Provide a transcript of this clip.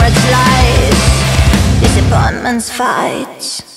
words lies Disappointments fight.